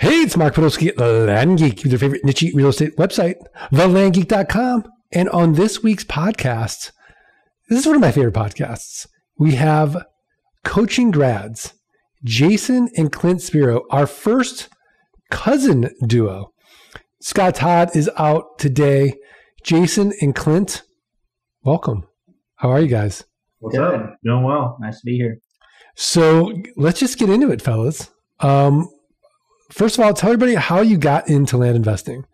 Hey, it's Mark Podolsky at The Land Geek, your favorite niche real estate website, thelandgeek.com. And on this week's podcast, this is one of my favorite podcasts. We have coaching grads, Jason and Clint Spearow, our first cousin duo. Scott Todd is out today. Jason and Clint, welcome. How are you guys? What's Good. up? Doing well. Nice to be here. So let's just get into it, fellas. Um, first of all, tell everybody how you got into land investing.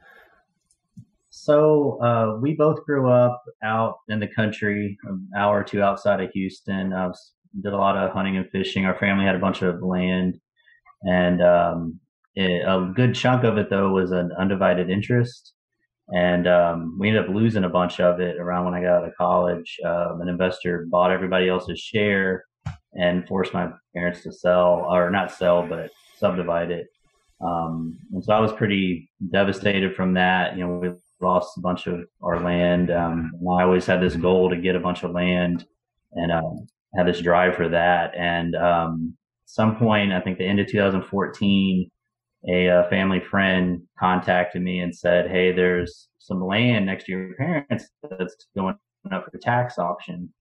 So uh, we both grew up out in the country, an hour or two outside of Houston. Uh, did a lot of hunting and fishing. Our family had a bunch of land, and um, it, a good chunk of it though was an undivided interest. And um, we ended up losing a bunch of it around when I got out of college. Um, an investor bought everybody else's share and forced my parents to sell, or not sell, but subdivide it. Um, and so I was pretty devastated from that. You know, we lost a bunch of our land. Um, I always had this goal to get a bunch of land and um, had this drive for that. And um, some point, I think the end of 2014, a, a, uh, family friend contacted me and said, "Hey, there's some land next to your parents that's going up for tax auction."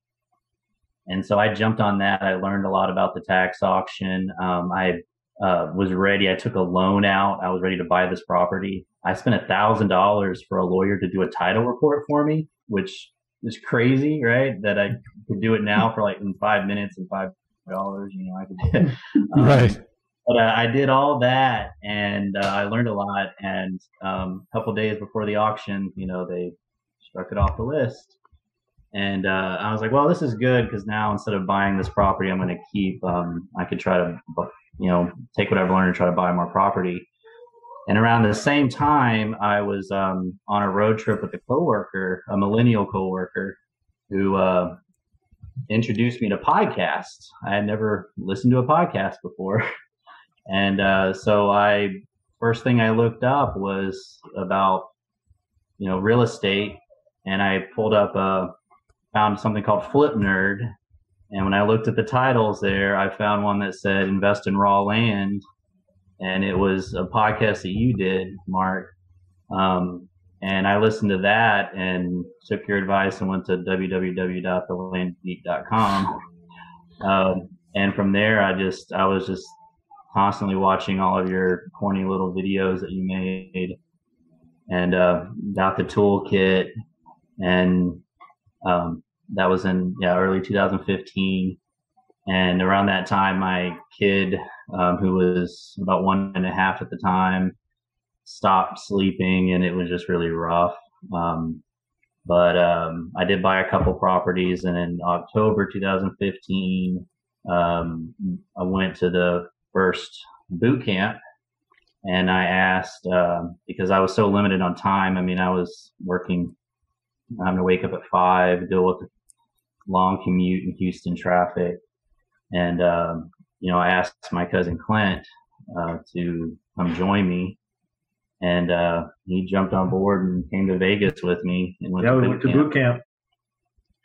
And so I jumped on that. I learned a lot about the tax auction. Um, I uh, was ready. I took a loan out. I was ready to buy this property. I spent a thousand dollars for a lawyer to do a title report for me, which is crazy, right? That I could do it now for like in five minutes and five dollars. You know, I could. um, right. But uh, I did all that, and uh, I learned a lot. And um, a couple days before the auction, you know, they struck it off the list. And uh, I was like, well, this is good because now instead of buying this property, I'm going to keep. Um, I could try to, you know, take what I've learned and try to buy more property. And around the same time, I was um, on a road trip with a coworker, a millennial coworker, who uh, introduced me to podcasts. I had never listened to a podcast before, and uh, so I first thing I looked up was about you know real estate, and I pulled up a uh, found something called Flip Nerd. And when I looked at the titles there, I found one that said invest in raw land. And it was a podcast that you did, Mark. Um, and I listened to that and took your advice and went to www.thelandgeek.com. Um, and from there, I just, I was just constantly watching all of your corny little videos that you made and, uh, got the toolkit and um, that was in yeah early 2015, and around that time, my kid, um, who was about one and a half at the time, stopped sleeping, and it was just really rough. Um, but um, I did buy a couple properties, and in October 2015, um, I went to the first boot camp and I asked uh, because I was so limited on time. I mean, I was working having to wake up at five, deal with long commute in Houston traffic. And, um, you know, I asked my cousin Clint, uh, to come join me. And, uh, he jumped on board and came to Vegas with me. And went yeah, to we went to boot camp.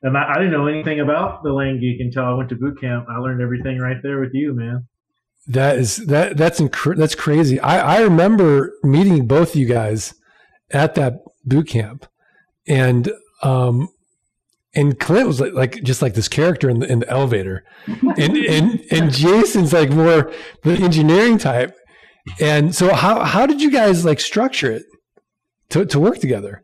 And I, I, didn't know anything about the Land Geek until I went to boot camp. I learned everything right there with you, man. That is that that's inc- that's crazy. I I remember meeting both you guys at that boot camp, and um, and Clint was like, like just like this character in the in the elevator, and and and Jason's like more the engineering type. And so, how how did you guys like structure it to to work together?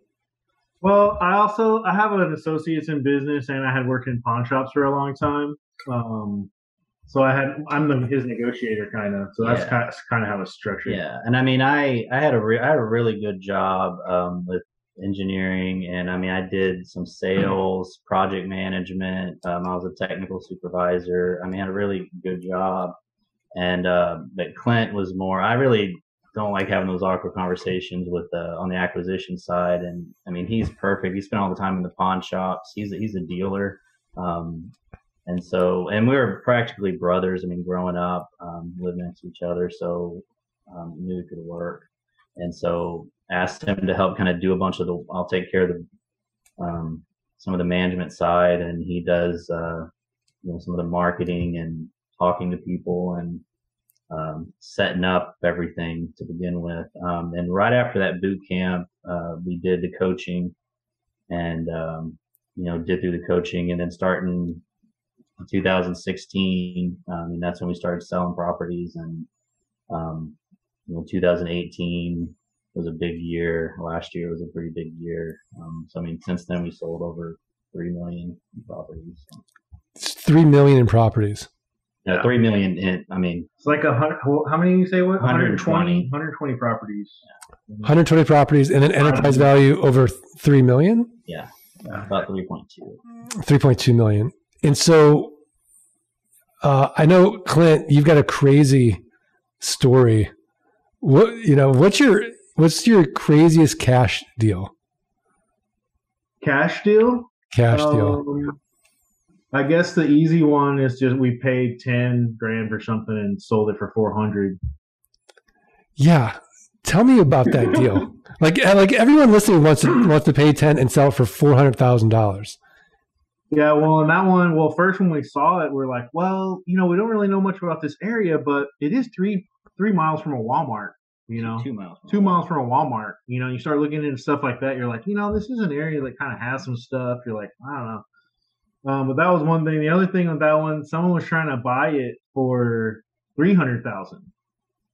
Well, I also I have an associates in business, and I had worked in pawn shops for a long time. Um, so I had I'm the, his negotiator kind of. So that's yeah. kind, of, how it's structured. Yeah, and I mean I I had a re- I had a really good job um, with engineering and I mean I did some sales, project management. Um, I was a technical supervisor. I mean I had a really good job. And uh, but Clint was more. I really don't like having those awkward conversations with on the acquisition side. And I mean he's perfect. He spent all the time in the pawn shops. He's a, he's a dealer. Um, and so and we were practically brothers. I mean growing up, um, living next to each other, so um, knew it could work. And so asked him to help kind of do a bunch of the, I'll take care of the, um, some of the management side and he does, uh, you know, some of the marketing and talking to people. And, um, setting up everything to begin with. Um, and right after that boot camp, uh, we did the coaching and, um, you know, did through the coaching and then starting 2016, um, and that's when we started selling properties and, um, you know, 2018 was a big year. Last year was a pretty big year. Um, so I mean, since then we sold over 3 million properties. It's 3 million in properties. Yeah, 3 million in, I mean, It's like a hundred. How many you say? What? 120. 120 properties. 120 properties and an enterprise value over 3 million, yeah, about 3.2. 3.2 million. And so uh, I know Clint, you've got a crazy story. What you know, what's your what's your craziest cash deal? Cash deal. Cash deal. Um, I guess the easy one is just we paid ten grand for something and sold it for four hundred. Yeah. Tell me about that deal. like uh, like everyone listening wants to wants to pay 10 and sell it for $400,000. Yeah, well, in that one, well, first when we saw it, we're like, well, you know, we don't really know much about this area, but it is three three miles from a Walmart. You know, two miles. two miles from a Walmart. You know, you start looking into stuff like that. You're like, you know, this is an area that kind of has some stuff. You're like, I don't know. Um, but that was one thing. The other thing with that one, someone was trying to buy it for three hundred thousand,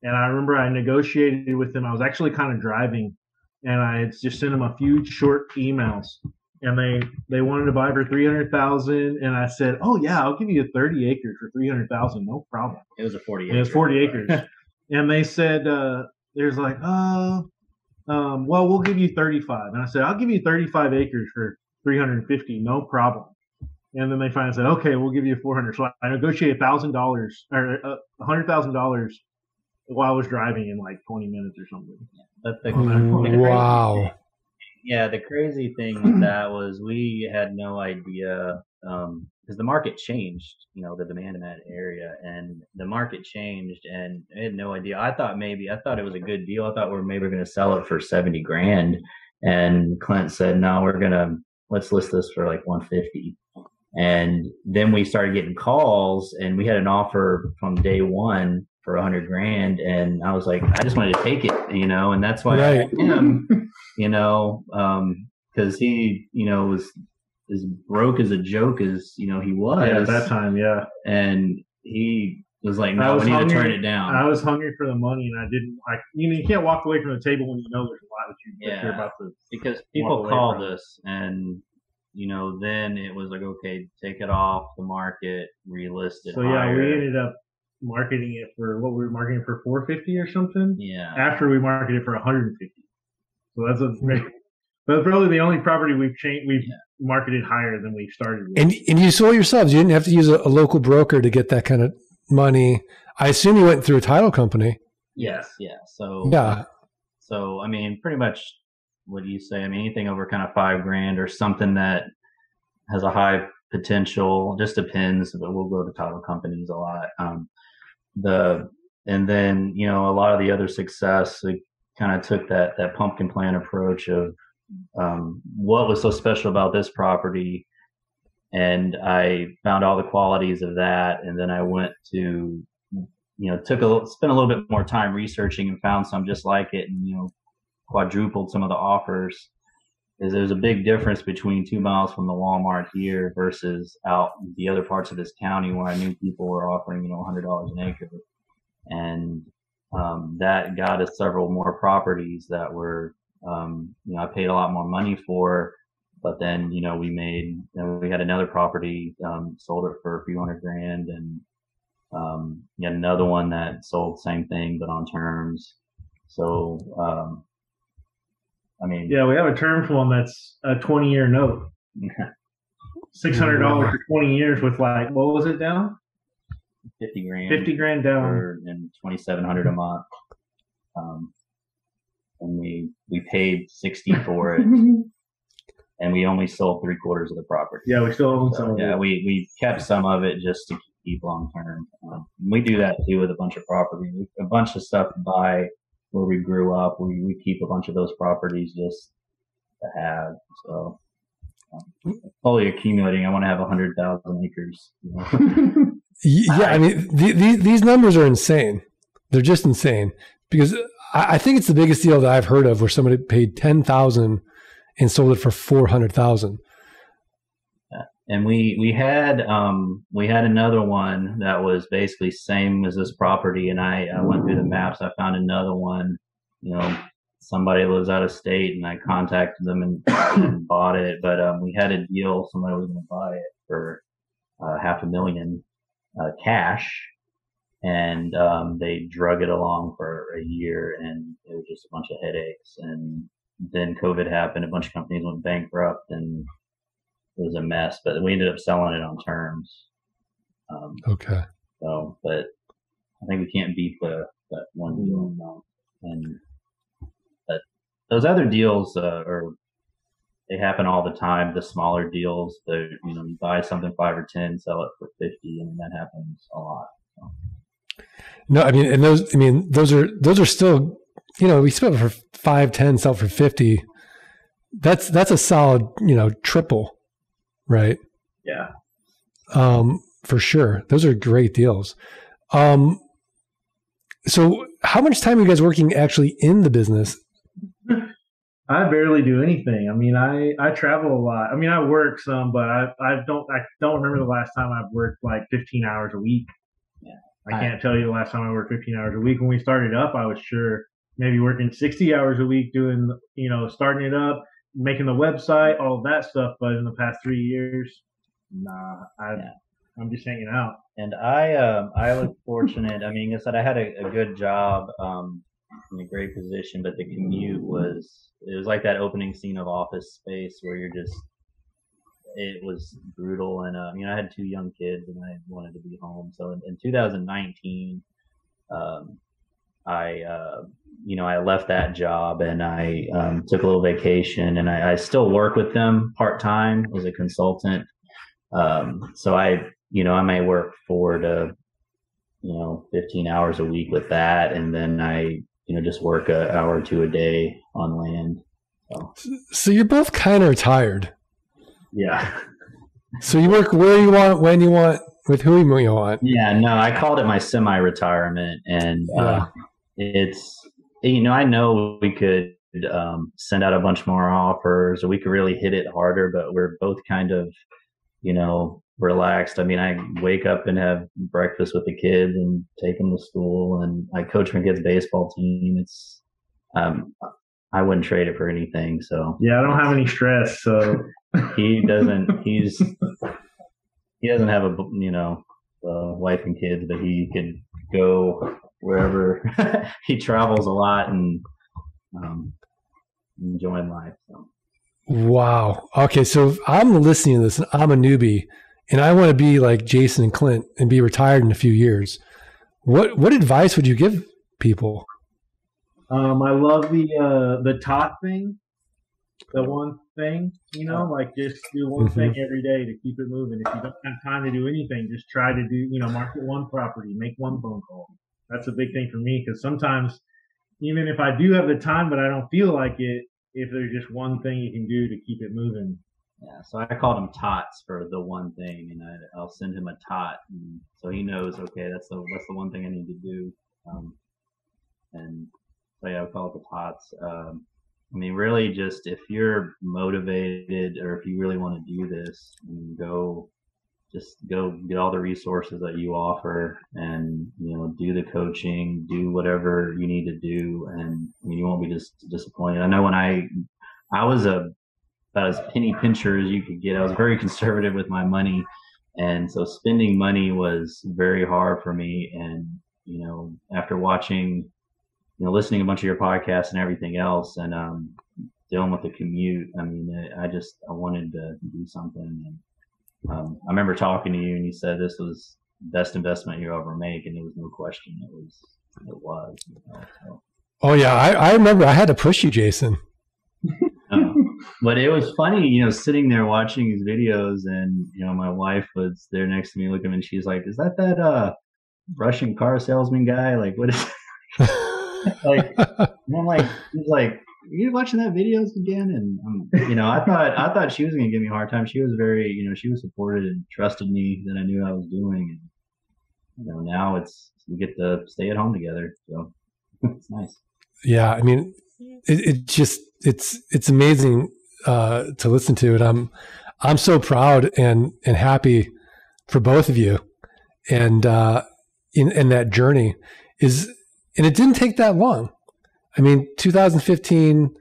and I remember I negotiated with them. I was actually kind of driving, and I had just sent them a few short emails, and they they wanted to buy for three hundred thousand, and I said, oh yeah, I'll give you thirty acres for three hundred thousand, no problem. It was a 40 And it's 40 acres. and they said, uh, there's like, uh, um, well, we'll give you 35. And I said, I'll give you 35 acres for 350, no problem. And then they finally said, okay, we'll give you 400. So I negotiated $1,000 or uh, $100,000 while I was driving in like 20 minutes or something. But the, Mm, the wow. thing- yeah, the crazy thing with that was we had no idea because the market changed. You know, the demand in that area, and the market changed, and I had no idea. I thought maybe I thought it was a good deal. I thought we are maybe going to sell it for seventy grand, and Clint said, "No, we're gonna let's list this for like one fifty. And then we started getting calls, and we had an offer from day one for a hundred grand, and I was like, I just wanted to take it, you know, and that's why I Right. asked him, you know, um, because he, you know, was as broke as a joke as you know he was, Yeah, at that time, yeah. and he was like, I "No, was we need to turn it down." I was hungry for the money and I didn't like, you know, you can't walk away from the table when you know there's a lot that, you, Yeah. about to. because people called us and you know then it was like okay take it off the market relist it So yeah, we ended up marketing it for what we were marketing for 450 or something. yeah After we marketed it for 150. So that's a that's probably the only property we've changed we've marketed higher than we started with. And and you sold yourselves. You didn't have to use a, a local broker to get that kind of money. I assume you went through a title company. yes yeah so Yeah. so i mean pretty much what do you say i mean anything over kind of five grand or something that has a high potential just depends but we'll go to title companies a lot um the and then you know a lot of the other success we kind of took that that pumpkin plan approach of um, what was so special about this property and i found all the qualities of that and then i went to you know took a spent a little bit more time researching and found some just like it and you know quadrupled some of the offers is there's a big difference between two miles from the Walmart here versus out the other parts of this county where I knew people were offering, you know, hundred dollars an acre. And um, that got us several more properties that were, um, you know, I paid a lot more money for, but then, you know, we made, you know, we had another property, um, sold it for a few hundred grand and, um, we had another one that sold the same thing, but on terms. So, um, I mean, yeah, we have a term one that's a 20 year note. $600 for 20 years with like, what was it down? 50 grand. 50 grand down. for, and 2700 a month. Um, and we, we paid 60 for it and we only sold three quarters of the property. Yeah, we still own some So, of yeah, it. we, we kept some of it just to keep long term. Um, we do that too with a bunch of property, a bunch of stuff by where we grew up. We, we keep a bunch of those properties just to have. So, um, fully accumulating. I want to have a hundred thousand acres. You know? Yeah, I mean, the, the, these numbers are insane. They're just insane because I, think it's the biggest deal that I've heard of where somebody paid ten thousand and sold it for four hundred thousand. And we we had um, we had another one that was basically same as this property, and I, I went through the maps. I found another one, you know, somebody lives out of state, and I contacted them and, and bought it. But um, we had a deal; somebody was going to buy it for uh, half a million uh, cash, and um, they drug it along for a year, and it was just a bunch of headaches. And then COVID happened; a bunch of companies went bankrupt, and it was a mess. But we ended up selling it on terms. Um, okay. So, but I think we can't beat the that one deal. No. And but those other deals uh, are they happen all the time. The smaller deals, the you know, you buy something five or ten, sell it for fifty, and that happens a lot. So. No, I mean, and those, I mean, those are those are still, you know, we spent for five, ten, sell for fifty. That's that's a solid, you know, triple right? Yeah. Um, for sure. Those are great deals. Um, so how much time are you guys working actually in the business? I barely do anything. I mean, I, I travel a lot. I mean, I work some, but I, I don't I don't remember the last time I've worked like 15 hours a week. Yeah. I can't tell you the last time I worked 15 hours a week. When we started up, I was sure maybe working 60 hours a week doing, you know, starting it up, making the website, all that stuff. But in the past three years, nah, I, yeah. I'm just hanging out. And I, um, I was fortunate. I mean, I said I had a, a good job, um, in a great position, but the commute was, it was like that opening scene of Office Space where you're just, it was brutal. And, um, you know, I had two young kids and I wanted to be home. So in, in 2019, um, I, uh, you know, I left that job and I um, took a little vacation and I, I still work with them part time as a consultant. Um, so I, you know, I may work four to, you know, 15 hours a week with that. And then I, you know, just work an hour or two a day on land. So, so you're both kind of retired. Yeah. so you work where you want, when you want, with who you want. Yeah, no, I called it my semi-retirement, and uh, it's you know, I know we could um, send out a bunch more offers or we could really hit it harder, but we're both kind of, you know, relaxed. I mean, I wake up and have breakfast with the kids and take them to school and I coach my kids' baseball team. It's, um, I wouldn't trade it for anything. So yeah, I don't have any stress. So he doesn't, he's, he doesn't have a, you know, a wife and kids, but he could go wherever he travels a lot and um, enjoying life. So. Wow. Okay, so I'm listening to this, and I'm a newbie, and I want to be like Jason and Clint and be retired in a few years. What what advice would you give people? Um, I love the uh, the tot thing, the one thing. You know, like just do one mm-hmm. thing every day to keep it moving. If you don't have time to do anything, just try to do. You know, market one property, make one phone call that's a big thing for me because sometimes even if I do have the time, but I don't feel like it, if there's just one thing you can do to keep it moving. Yeah, so I called him Tots for the one thing, and I, will send him a tot, and so he knows. Okay, that's the that's the one thing I need to do. Um, and I call it the Tots. Um, I mean, really, just if you're motivated or if you really want to do this, go just go get all the resources that you offer and you know do the coaching do whatever you need to do and I mean, you won't be just disappointed. I know when i i was a about as penny pincher as you could get. I was very conservative with my money and so spending money was very hard for me. And you know after watching you know listening to a bunch of your podcasts and everything else and um dealing with the commute i mean i just i wanted to do something and um, I remember talking to you and you said this was best investment you ever make, and there was no question it was. It was. You know, so. Oh yeah, I, I, remember I had to push you, Jason. uh, but it was funny, you know, sitting there watching these videos, and you know, my wife was there next to me looking, and she's like, "Is that that uh, Russian car salesman guy? Like, what is?" like, I'm like, he's like, you watching that videos again? And um, you know, I thought I thought she was to give me a hard time. She was very, you know, she was supported and trusted me that I knew I was doing. And you know, now it's we get to stay at home together. So it's nice. Yeah, I mean, it, it just it's it's amazing uh, to listen to, and I'm I'm so proud and and happy for both of you, and uh, in in that journey is, and it didn't take that long. I mean, 2015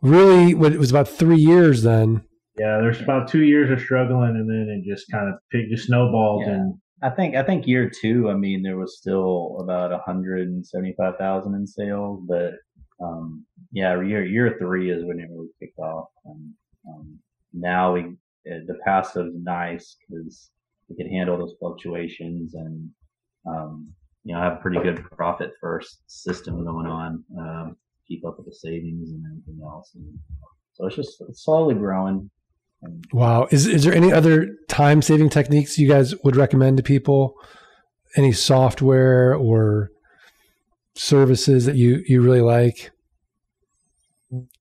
really, what it was about three years then. Yeah, there's about two years of struggling, and then it just kind of just snowballed. Yeah. And I think I think year two, I mean, there was still about 175,000 in sales, but um, yeah, year year three is when it really kicked off. And um, now we uh, the passive's nice because we can handle those fluctuations and um, you know, I have a pretty good profit first system going on. Um, keep up with the savings and everything else. And so it's just it's slowly growing. And Wow. Is is there any other time saving techniques you guys would recommend to people? Any software or services that you you really like?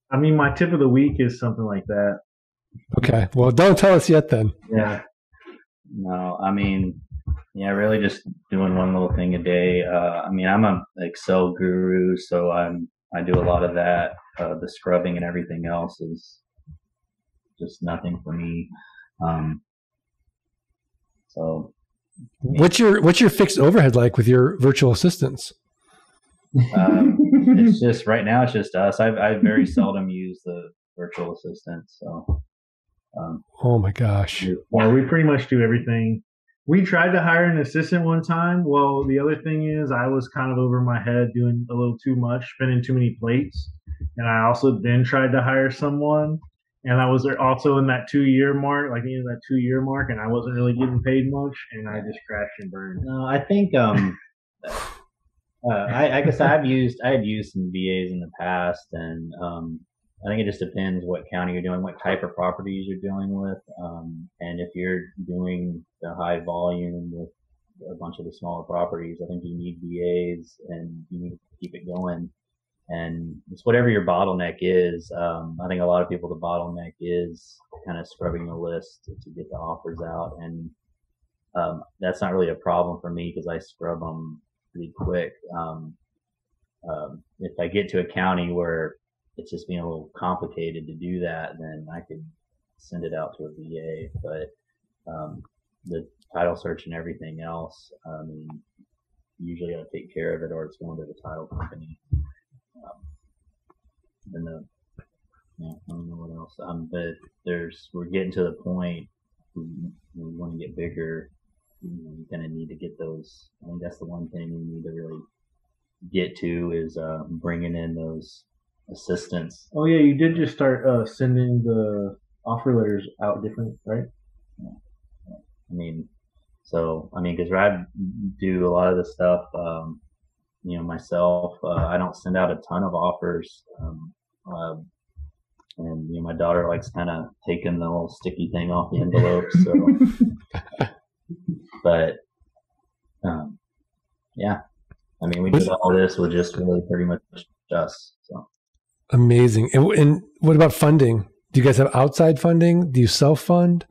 I mean, my tip of the week is something like that. Okay. Well, don't tell us yet then. Yeah. no, I mean, yeah, really just doing one little thing a day. Uh, I mean, I'm a Excel guru, so I'm I do a lot of that. Uh, the scrubbing and everything else is just nothing for me. Um, so What's your what's your fixed overhead like with your virtual assistants? um, it's just right now it's just us. I I very seldom use the virtual assistant, so um, Oh my gosh. Well, we pretty much do everything. We tried to hire an assistant one time. Well, the other thing is, I was kind of over my head doing a little too much, spinning too many plates. And I also then tried to hire someone. And I was also in that two year mark, like in that two year mark, and I wasn't really getting paid much. And I just crashed and burned. No, I think um, uh, I, I guess I've used I had used some VAs in the past, and um, I think it just depends what county you're doing, what type of properties you're dealing with, um, and if you're doing the high volume with a bunch of the smaller properties, I think you need VAs and you need to keep it going. And it's whatever your bottleneck is. Um, I think a lot of people the bottleneck is kind of scrubbing the list to, get the offers out, and um, that's not really a problem for me because I scrub them pretty quick. Um, um, if I get to a county where it's just being a little complicated to do that, then I could send it out to a VA. But um, the title search and everything else, I usually I take care of it, or it's going to the title company. Um, and the yeah, I don't know what else. Um, but there's we're getting to the point we, want to get bigger. You you kind of need to get those. I think that's the one thing we need to really get to is uh, bringing in those assistants. Oh, yeah, you did just start uh, sending the offer letters out different, right? I mean, so I mean, because I do a lot of the stuff, um, you know, myself. Uh, I don't send out a ton of offers, um, uh, and you know, my daughter likes kind of taking the little sticky thing off the envelope. So, but um, yeah, I mean, we did all this with just really pretty much us. So. Amazing. And, and what about funding? Do you guys have outside funding? Do you self fund?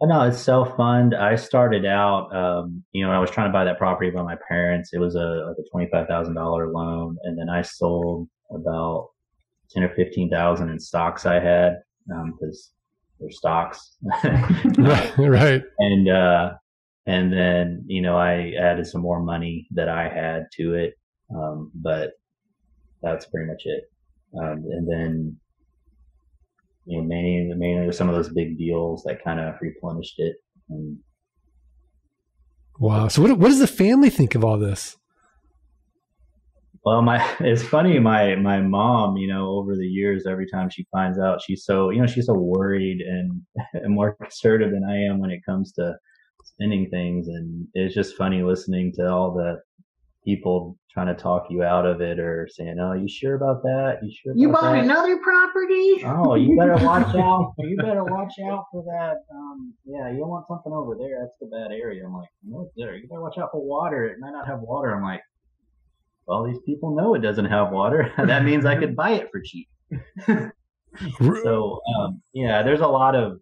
Oh, no, it's self fund. I started out, um, you know, I was trying to buy that property by my parents. It was a like a twenty five thousand dollar loan, and then I sold about ten or fifteen thousand in stocks I had because um, they're stocks. right, right. And uh, and then you know I added some more money that I had to it, um, but that's pretty much it. Um, and then you know, mainly, mainly some of those big deals that kind of replenished it. And, wow. So what, what does the family think of all this? Well, my, it's funny. My, my mom, you know, over the years, every time she finds out, she's so, you know, she's so worried and, and more conservative than I am when it comes to spending things. And it's just funny listening to all the people trying to talk you out of it or saying, "Oh, you sure about that? You sure?" you bought that? another property? Oh, you better watch out. You better watch out for that. Um, yeah, you don't want something over there. That's the bad area. I'm like, no, it's there. You better watch out for water. It might not have water. I'm like, well, these people know it doesn't have water. that means I could buy it for cheap. so, um, yeah, there's a lot of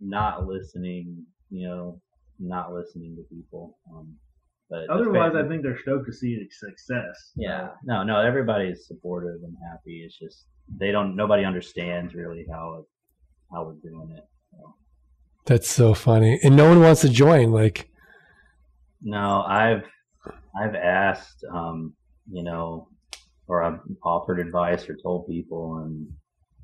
not listening. You know, not listening to people. Um, But Otherwise, I think they're stoked to see success. Yeah, no, no, everybody's supportive and happy. It's just they don't. Nobody understands really how how we're doing it. So. That's so funny, and no one wants to join. Like, no, I've I've asked, um, you know, or I've offered advice or told people, and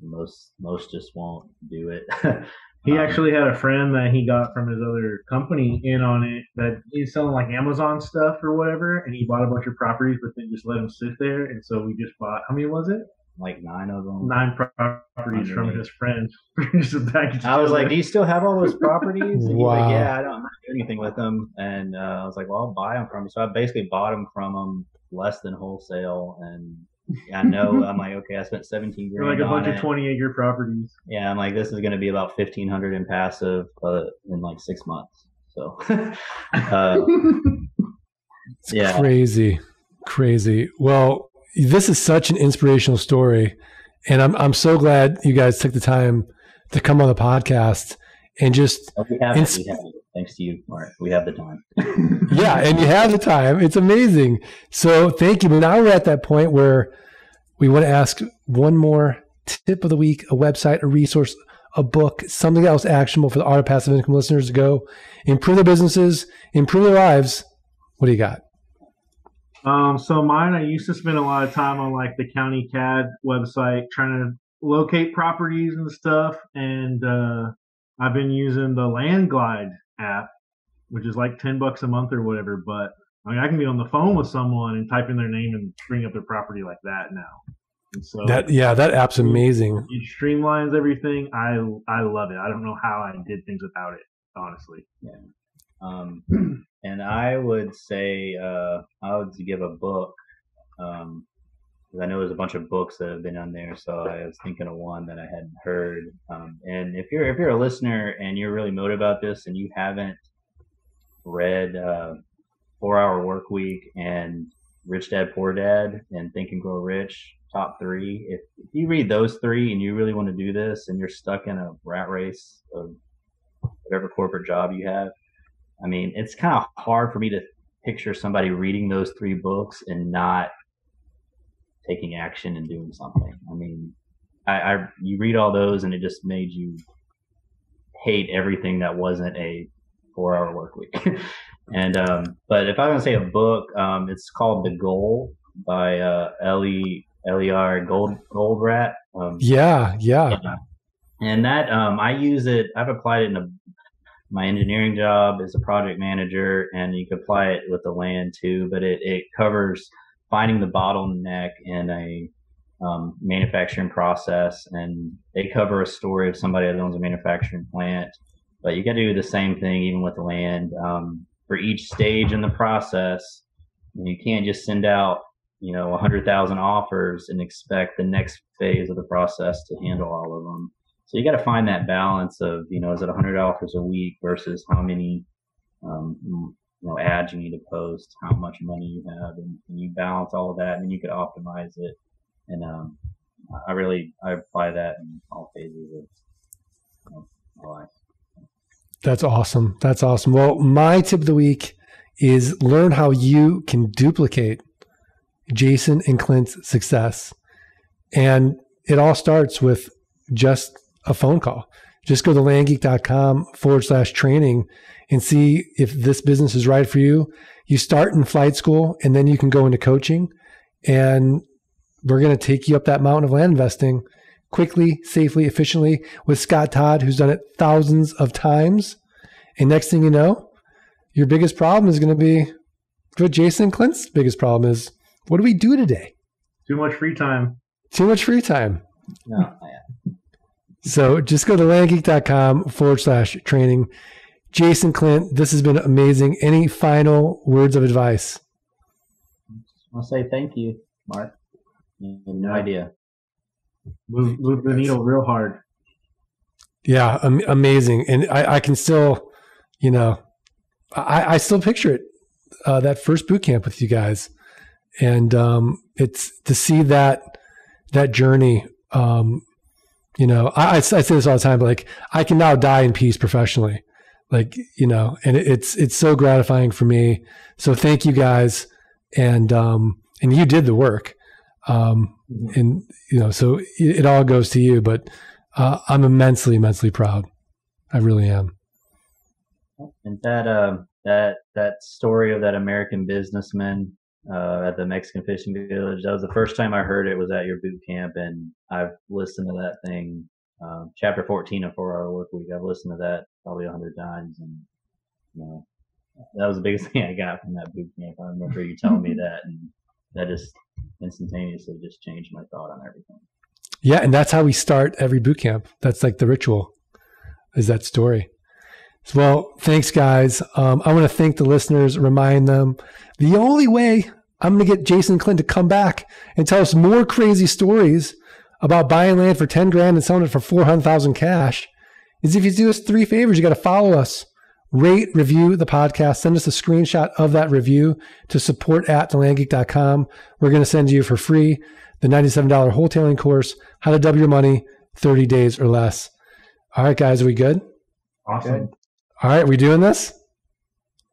most most just won't do it. he um, actually had a friend that he got from his other company in on it that he's selling like Amazon stuff or whatever, and he bought a bunch of properties, but then just let them sit there. And so we just bought. How many was it? Like nine of them. Nine properties from his friends. I was like, "Do you still have all those properties?" And wow. Like, yeah, I don't do anything with them. And uh, I was like, "Well, I'll buy them from you." So I basically bought them from him less than wholesale and I know. I'm like, okay, I spent 17 grand. like a bunch of 20 acre properties. Yeah, I'm like, this is going to be about 1500 in passive uh, in like six months. So, uh, yeah, crazy, crazy. Well, this is such an inspirational story, and I'm I'm so glad you guys took the time to come on the podcast and just. Oh, we have, ins- we have Thanks to you, Mark. We have the time. yeah, and you have the time. It's amazing. So thank you. But now we're at that point where we want to ask one more tip of the week, a website, a resource, a book, something else actionable for the art of passive income listeners to go improve their businesses, improve their lives. What do you got? Um, so mine, I used to spend a lot of time on like the county CAD website trying to locate properties and stuff. And, uh, I've been using the Landglide app, which is like 10 bucks a month or whatever. But I mean, I can be on the phone with someone and type in their name and bring up their property like that now. And so that, yeah, that app's amazing. It streamlines everything. I, I love it. I don't know how I did things without it, honestly. Yeah. Um, and I would say, uh, I would give a book, um, I know there's a bunch of books that have been on there, so I was thinking of one that I hadn't heard. Um, and if you're if you're a listener and you're really motivated about this and you haven't read uh, Four Hour Work Week and Rich Dad Poor Dad and Think and Grow Rich, top three. If, if you read those three and you really want to do this and you're stuck in a rat race of whatever corporate job you have, I mean, it's kind of hard for me to picture somebody reading those three books and not taking action and doing something. I mean, I, I you read all those and it just made you hate everything that wasn't a four hour work week. and um, but if I'm gonna say a book, um, it's called The Goal by uh, Ellie L-E-R Gold Goldratt. Um, yeah, yeah. And that um, I use it. I've applied it in a, my engineering job as a project manager, and you can apply it with the land too. But it it covers finding the bottleneck in a um, manufacturing process, and they cover a story of somebody that owns a manufacturing plant. But you got to do the same thing even with the land um, for each stage in the process. You can't just send out you know 100,000 offers and expect the next phase of the process to handle all of them. So you got to find that balance of you know is it 100 offers a week versus how many um, know ads you need to post, how much money you have, and, and you balance all of that, and you could optimize it. And um, I really I apply that in all phases of you know, my life. That's awesome. That's awesome. Well, my tip of the week is learn how you can duplicate Jason and Clint's success. And it all starts with just a phone call. Just go to landgeek.com forward slash training and see if this business is right for you. You start in flight school and then you can go into coaching and we're going to take you up that mountain of land investing quickly, safely, efficiently with Scott Todd, who's done it thousands of times. And next thing you know, your biggest problem is going to be what Jason Clint's biggest problem is. What do we do today? Too much free time. Too much free time. Yeah. So just go to landgeek.com forward slash training. Jason Clint, this has been amazing. Any final words of advice? I'll say thank you, Mark. You have no idea. Move, move the needle real hard. Yeah, am- amazing. And I, I, can still, you know, I, I still picture it. Uh, that first boot camp with you guys, and um, it's to see that that journey. Um, you know, I, I say this all the time, but like I can now die in peace professionally. Like you know and it, it's it's so gratifying for me. So thank you guys. And um and you did the work. Um and you know so it, it all goes to you but uh, i'm immensely immensely proud. I really am. And that uh, that that story of that american businessman uh, at the mexican fishing village. That was the first time i heard it was at your boot camp and i've listened to that thing um, chapter 14 of four hour work week. I've listened to that probably a hundred times and you know that was the biggest thing i got from that boot camp. I remember you telling me that and that just instantaneously just changed my thought on everything. Yeah and that's how we start every boot camp. That's like the ritual is that story well thanks guys um, i want to thank the listeners remind them the only way i'm going to get jason clint to come back and tell us more crazy stories about buying land for 10 grand and selling it for 400,000 cash is if you do us three favors. You got to follow us, rate, review the podcast, send us a screenshot of that review to support at thelandgeek.com. We're going to send you for free the $97 wholesaling course, how to double your money 30 days or less. All right, guys, are we good? Awesome. Good. All right, we doing this?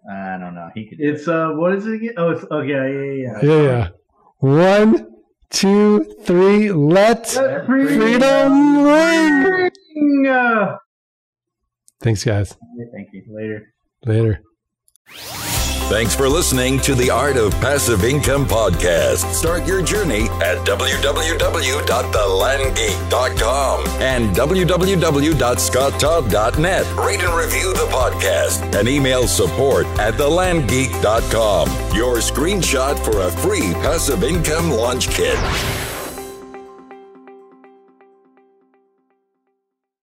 I don't know. He could. It's uh, what is it again? Oh, it's okay. Yeah, yeah, yeah. Yeah, yeah. One, two, three. Let, Let freedom, freedom ring. ring. Thanks, guys. Thank you. Later. Later. Thanks for listening to the Art of Passive Income podcast. Start your journey at www.thelandgeek.com and www.scotttodd.net. Rate and review the podcast and email support at thelandgeek.com. Your screenshot for a free passive income launch kit.